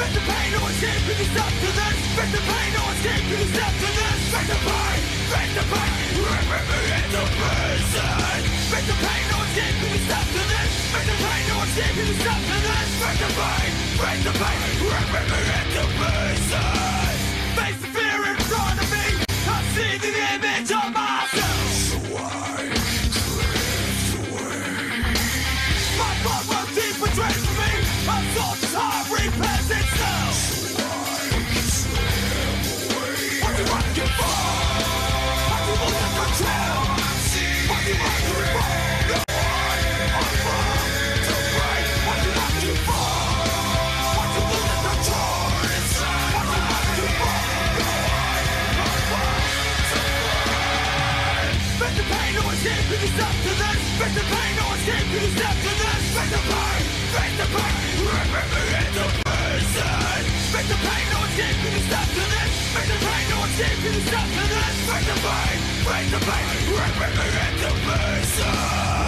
Face the pain, no escape, you can stop to this. Face the pain, no escape, to this. The pain, face the pain, the pain, no the pain, no the pain, face the pain, no you can stop to this. Face the pain, no escape, you can stop to this. Face the pain, face the pain, rip me into prison. Face the pain, no escape, you can stop to this. Face the pain, no escape, you can stop to this. Face the pain, face the pain, rip me into prison.